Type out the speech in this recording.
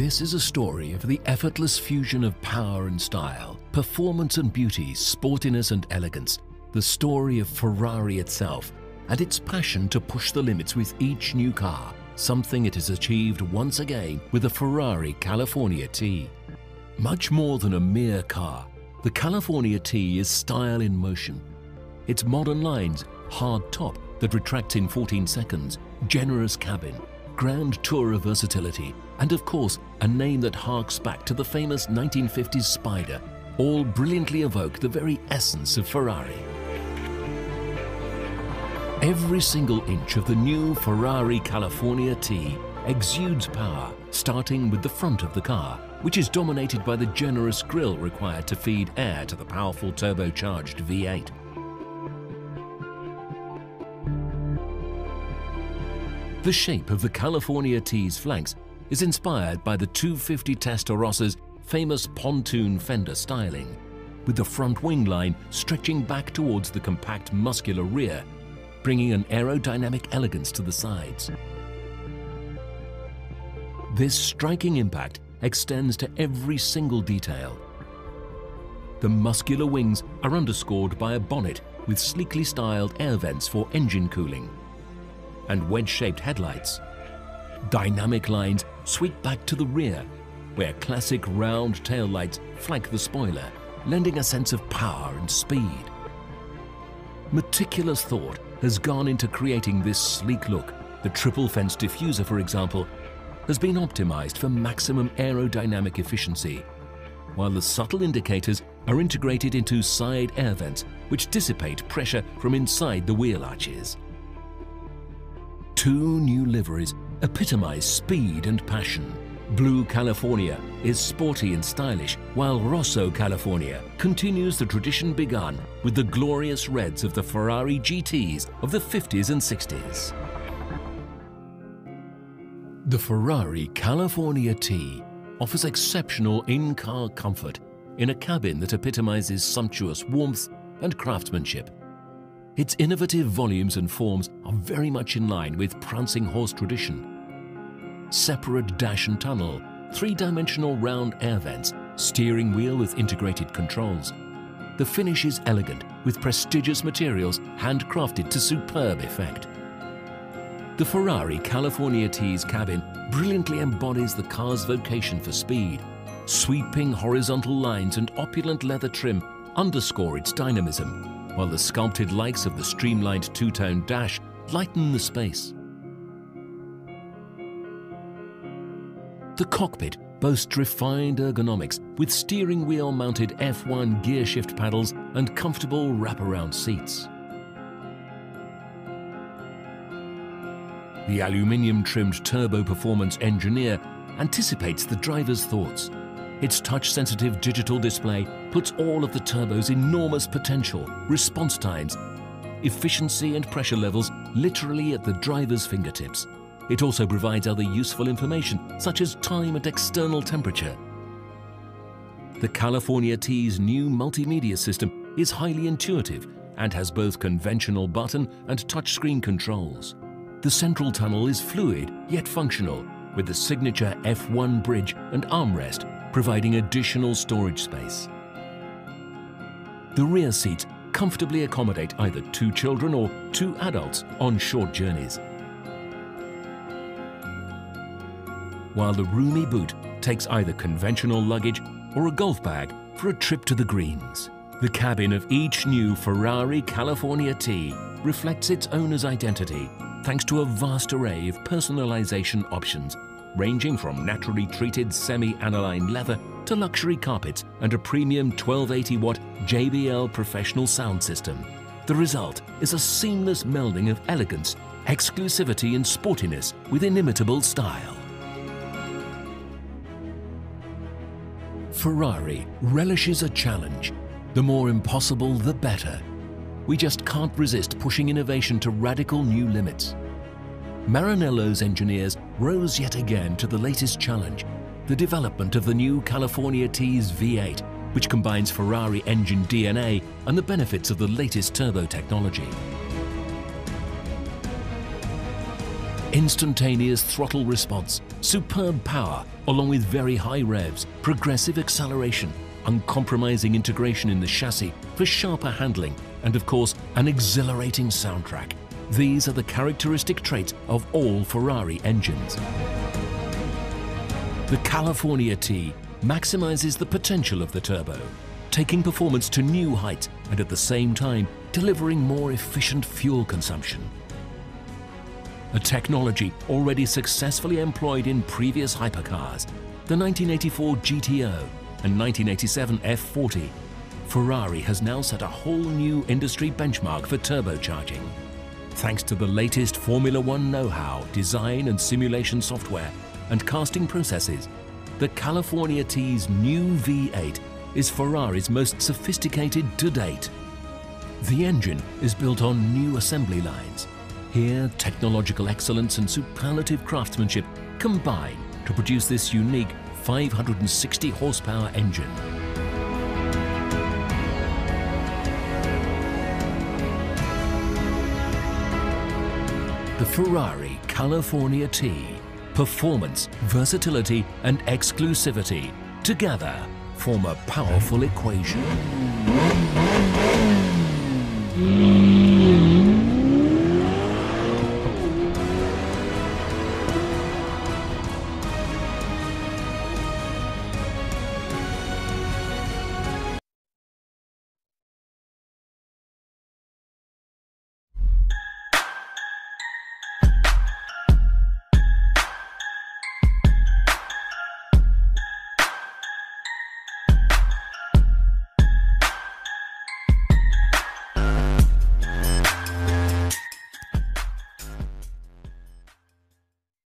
This is a story of the effortless fusion of power and style, performance and beauty, sportiness and elegance, the story of Ferrari itself and its passion to push the limits with each new car, something it has achieved once again with the Ferrari California T. Much more than a mere car, the California T is style in motion. Its modern lines, hard top that retracts in 14 seconds, generous cabin, grand tour of versatility, and of course, a name that harks back to the famous 1950s Spider, all brilliantly evoke the very essence of Ferrari. Every single inch of the new Ferrari California T exudes power, starting with the front of the car, which is dominated by the generous grille required to feed air to the powerful turbocharged V8. The shape of the California T's flanks is inspired by the 250 Testa Rossa's famous pontoon fender styling, with the front wing line stretching back towards the compact muscular rear, bringing an aerodynamic elegance to the sides. This striking impact extends to every single detail. The muscular wings are underscored by a bonnet with sleekly styled air vents for engine cooling, and wedge-shaped headlights. Dynamic lines sweep back to the rear, where classic round taillights flank the spoiler, lending a sense of power and speed. Meticulous thought has gone into creating this sleek look. The triple fence diffuser, for example, has been optimized for maximum aerodynamic efficiency, while the subtle indicators are integrated into side air vents, which dissipate pressure from inside the wheel arches. Two new liveries epitomize speed and passion. Blue California is sporty and stylish, while Rosso California continues the tradition begun with the glorious reds of the Ferrari GTs of the 50s and 60s. The Ferrari California T offers exceptional in-car comfort in a cabin that epitomizes sumptuous warmth and craftsmanship. Its innovative volumes and forms are very much in line with prancing horse tradition. Separate dash and tunnel, three-dimensional round air vents, steering wheel with integrated controls. The finish is elegant with prestigious materials handcrafted to superb effect. The Ferrari California T's cabin brilliantly embodies the car's vocation for speed. Sweeping horizontal lines and opulent leather trim underscore its dynamism, while the sculpted likes of the streamlined two-tone dash lighten the space. The cockpit boasts refined ergonomics with steering wheel mounted F1 gear shift paddles and comfortable wraparound seats. The aluminium trimmed turbo performance engineer anticipates the driver's thoughts its touch-sensitive digital display puts all of the turbo's enormous potential, response times, efficiency and pressure levels literally at the driver's fingertips. It also provides other useful information, such as time and external temperature. The California T's new multimedia system is highly intuitive and has both conventional button and touchscreen controls. The central tunnel is fluid yet functional, with the signature F1 bridge and armrest providing additional storage space. The rear seats comfortably accommodate either two children or two adults on short journeys. While the roomy boot takes either conventional luggage or a golf bag for a trip to the greens. The cabin of each new Ferrari California T reflects its owner's identity thanks to a vast array of personalization options ranging from naturally treated semi-aniline leather to luxury carpets and a premium 1280-watt JBL professional sound system. The result is a seamless melding of elegance, exclusivity and sportiness with inimitable style. Ferrari relishes a challenge. The more impossible, the better. We just can't resist pushing innovation to radical new limits. Maranello's engineers rose yet again to the latest challenge, the development of the new California T's V8, which combines Ferrari engine DNA and the benefits of the latest turbo technology. Instantaneous throttle response, superb power, along with very high revs, progressive acceleration, uncompromising integration in the chassis for sharper handling, and of course, an exhilarating soundtrack. These are the characteristic traits of all Ferrari engines. The California T maximizes the potential of the turbo, taking performance to new heights and at the same time delivering more efficient fuel consumption. A technology already successfully employed in previous hypercars, the 1984 GTO and 1987 F40, Ferrari has now set a whole new industry benchmark for turbocharging. Thanks to the latest Formula One know-how, design and simulation software, and casting processes, the California T's new V8 is Ferrari's most sophisticated to date. The engine is built on new assembly lines. Here, technological excellence and superlative craftsmanship combine to produce this unique 560 horsepower engine. The Ferrari California T. Performance, versatility and exclusivity together form a powerful equation.